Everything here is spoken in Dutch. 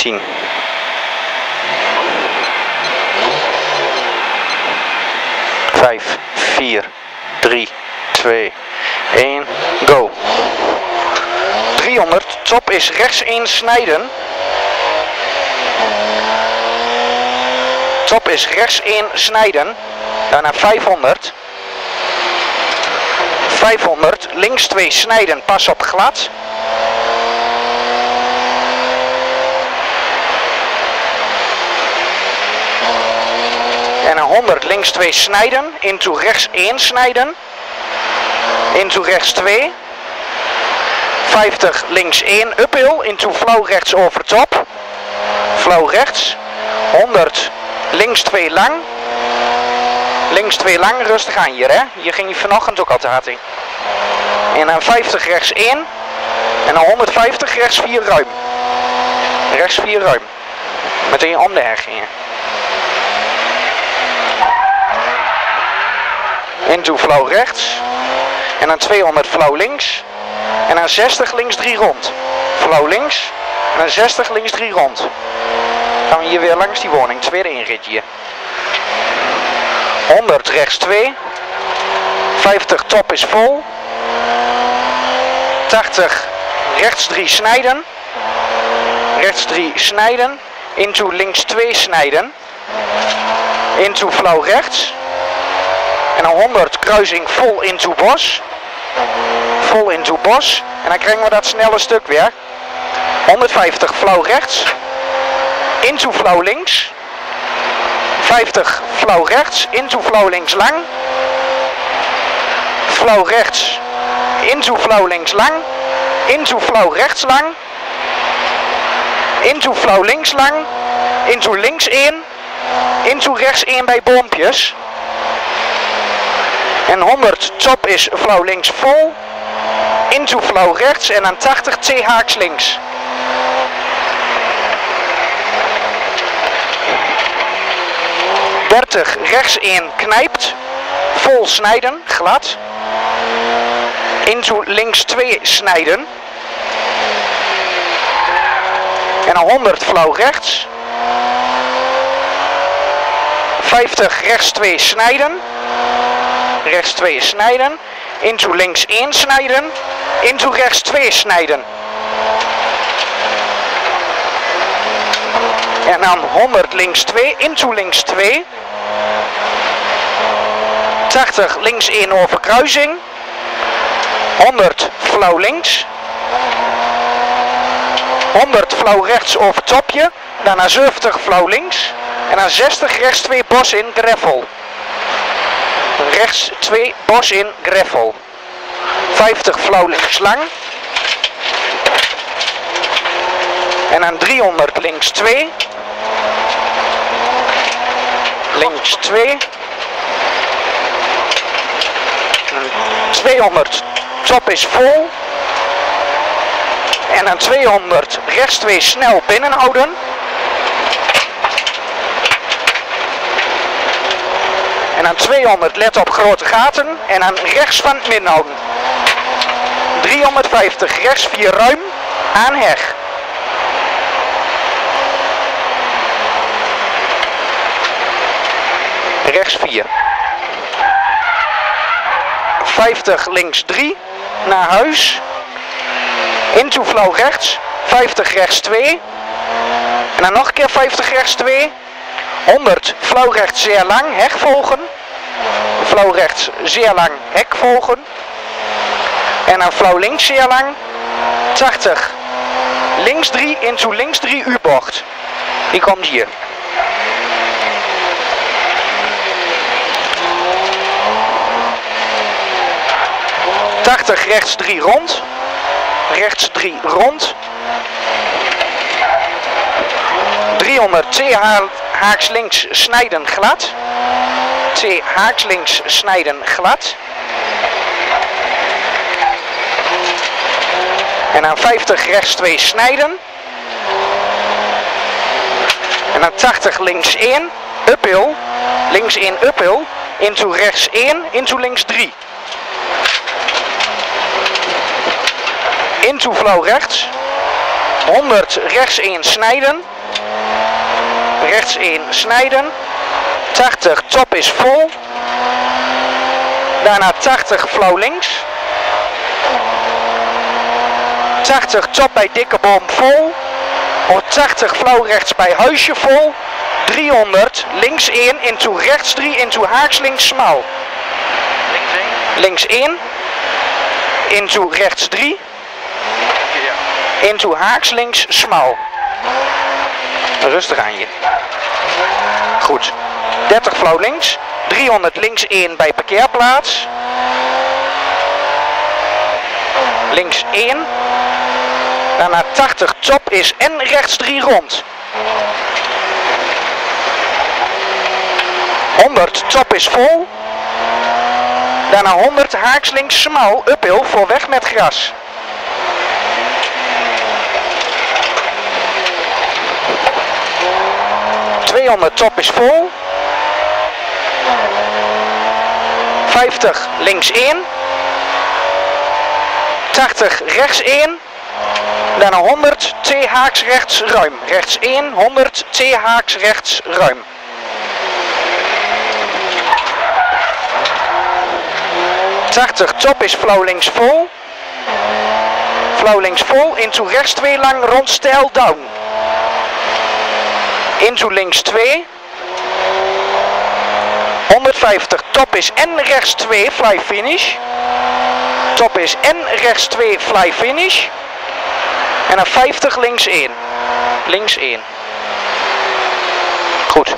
10. Vijf, vier, drie, twee, één, go. 300, top is rechts in snijden. Top is rechts in snijden. Daarna 500. 500, links 2 snijden, pas op glad. En een 100, links 2 snijden, into rechts 1 snijden. Into rechts 2. 50, links 1, uphill, into flow rechts over top. Flow rechts. 100, links 2 lang. Links 2 lang, rustig aan hier hè. Hier ging je vanochtend ook al te hard. En dan 50 rechts 1. En dan 150 rechts 4 ruim. Rechts 4 ruim. Meteen om de heg Into flow rechts. En dan 200 flow links. En dan 60 links 3 rond. Flow links. En dan 60 links 3 rond. Gaan we hier weer langs die woning. Tweede inrit hier. 100 rechts 2. 50 top is vol. 80 rechts 3 snijden. Rechts 3 snijden. Into links 2 snijden. Into flow rechts. En dan 100 kruising vol into bos. Vol into bos. En dan krijgen we dat snelle stuk weer. 150 flow rechts. Into flow links. 50 flow rechts. Into flow links lang. Flow rechts. Into flow links lang. Into flow rechts lang. Into flow links lang. Into links in. Into rechts in bij boompjes. En 100 top is flow links vol. Into flow rechts en dan 80 T haaks links. Rechts in knijpt. Vol snijden, glad. Into links 2 snijden. En dan 100 flow rechts. 50 rechts 2 snijden. Rechts 2 snijden. Into links 1 snijden. Into rechts 2 snijden. En dan 100 links 2. Into links 2. 80 links 1 over kruising. 100 flow links. 100 flow rechts over topje. Daarna 70 flow links. En dan 60 rechts 2 bos in gravel. Rechts 2 bos in gravel. 50 flow links lang. En dan 300 links 2. Links 2. 200 top is vol. En dan 200 rechts 2 snel binnenhouden. En dan 200 let op grote gaten. En dan rechts van het midden houden. 350 rechts 4 ruim aan heg. Rechts 4. 50 links 3 naar huis. Into flow rechts. 50 rechts 2. En dan nog een keer 50 rechts 2. 100 flow rechts zeer lang, heg volgen. Flow rechts zeer lang, hek volgen. En dan flow links zeer lang. 80 links 3 into links 3 U-bocht. Die komt hier. rechts 3 rond. Rechts 3 rond. 300 T haaks links snijden glad. T haaks links snijden glad. En dan 50 rechts 2 snijden. En dan 80 links 1, uphill, links 1 uphill, into rechts 1, into links 3. Into flow rechts. 100 rechts 1 snijden. Rechts 1 snijden. 80 top is vol. Daarna 80 flauw links. 80 top bij dikke boom vol. 80 flauw rechts bij huisje vol. 300 links 1 into rechts 3 into haaks links smal. Links 1. Links 1 into rechts 3 Ja. into haaks links smal. Rustig aan je. Goed. 30 flauw links. 300 links 1 bij parkeerplaats. Links 1. Daarna 80 top is en rechts 3 rond. 100 top is vol. Daarna 100 haaks links smal uphill voor weg met gras. ...200 top is vol. 50 links 1. 80 rechts 1. Daarna 100 T haaks rechts ruim. Rechts 1, 100 T haaks rechts ruim. ...80 top is flauw links vol. Flauw links vol, into rechts 2 lang rond stijl down. Into links 2. 150 top is en rechts 2 fly finish. Top is en rechts 2 fly finish. En dan 50 links 1. Links 1. Goed.